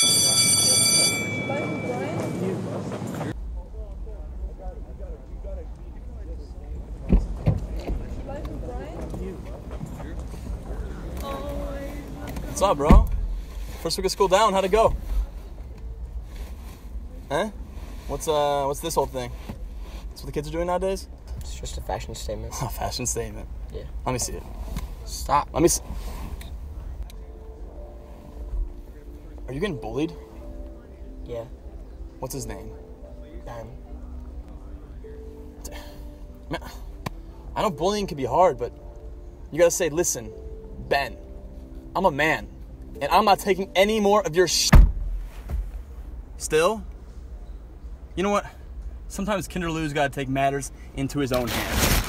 What's up, bro? First week of school down. How'd it go? Huh? What's uh? What's this whole thing? That's what the kids are doing nowadays? It's just a fashion statement. A fashion statement. Yeah. Let me see it. Stop. Let me. Are you getting bullied? Yeah. What's his name? Ben. Man, I know bullying can be hard, but you gotta say, listen, Ben, I'm a man, and I'm not taking any more of your sh. Still, you know what? Sometimes Kinderlew's gotta take matters into his own hands.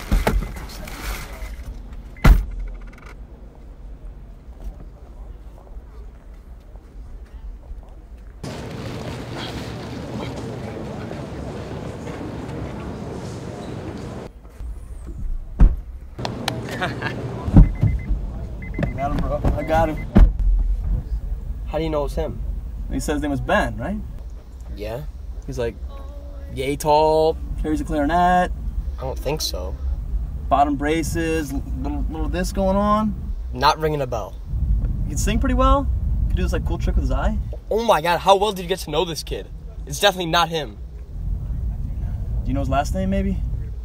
I got him, bro. I got him. How do you know it's him? He said his name was Ben, right? Yeah. He's like, yay tall, carries a clarinet, I don't think so. bottom braces, little, little this going on. Not ringing a bell. He can sing pretty well. He can do this like cool trick with his eye. Oh my god, how well did you get to know this kid? It's definitely not him. Do you know his last name, maybe?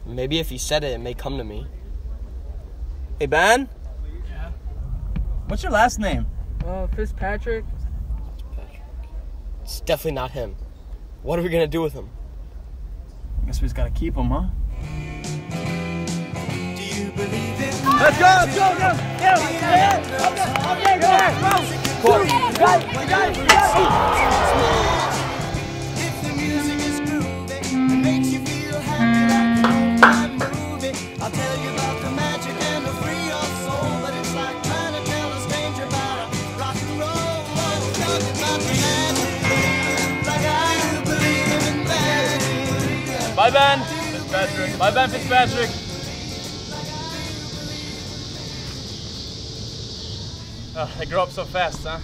Maybe if he said it, it may come to me. Hey, Ben? Yeah. What's your last name? Uh, Fitzpatrick. It's definitely not him. What are we gonna do with him? I guess we just gotta keep him, huh? Let's go, let's go, go! Get him! Get him! Okay, okay, go ahead, go! Go! You Bye, Ben. Fitzpatrick. Bye, Ben Fitzpatrick. Oh, they grow up so fast, huh?